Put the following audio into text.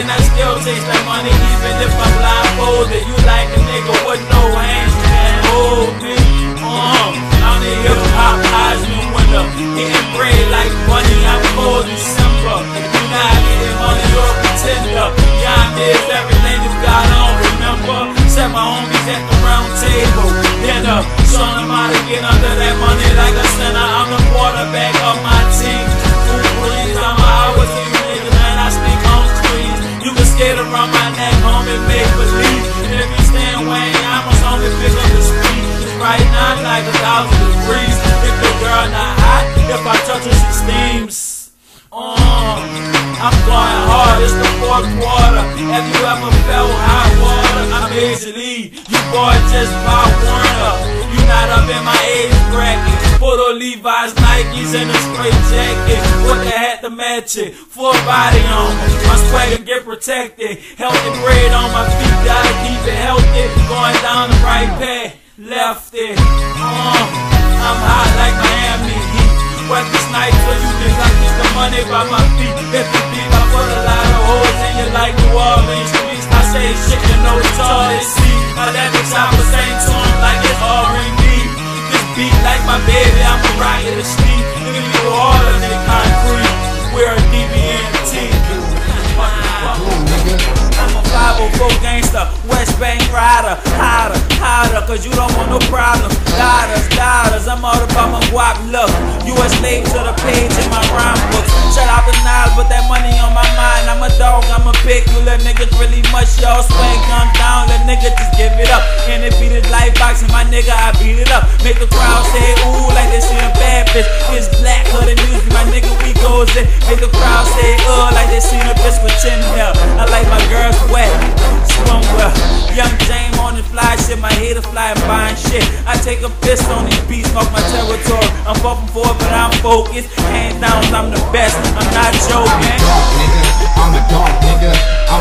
And I still taste that money even if I'm blindfolded. You like a nigga with no hands, can't hold me. Um, I'm the hip hop Heisman winner. Getting bread like money, I'm cold December. You not getting money, a pretender is everything you got on. Remember, set my homies at the round table. Dinner, show them how to get under that money like a center. I'm the quarterback of my around my neck, homie, make believe. And if you stand Wayne, I must only pick up the speed. Right now, like a thousand degrees. If the girl not hot, if I touch her, she steams. Uh, I'm going hard, it's the fourth quarter. Have you ever felt hot water? I'm easily, you boy just my Warner. You not up in my age bracket. Put on Levi's, Nikes, and a straight jacket. What the hat to match it? Full body on My swagger get protected. Healthy bread on my feet, gotta keep it healthy. Going down the right path, left it. Uh, I'm hot like Miami Heat. Weapons night so you think I keep the money by my feet. If you deep, I put a lot of holes in you like New Orleans streets. I say shit, you know it's all they see. Now that bitch I was saying a 504 gangster, West Bank rider, hotter, hotter, cause you don't want no problems. Dollars, dollars, I'm all about my guap look. You a slave to the page in my rhyme books. Shut out the Nas, but that money on my mind. I'm a dog, I'm a pig. You let niggas really much, y'all swag come down. Let nigga just give it up. And if beat his life boxing, my nigga, I beat it up. Make the crowd say, ooh, like they see a bad bitch. It's black, hood and music, my nigga, we goes in. Make the crowd say, uh, like they seen a bitch with chin hair. I like my girls wet. Young James on the fly shit, my hater fly and buying shit. I take a piss on these beats, off my territory. I'm fucking for it, but I'm focused. Hands down, I'm the best. I'm not joking. I'm dog nigga, I'm a dog nigga, I'm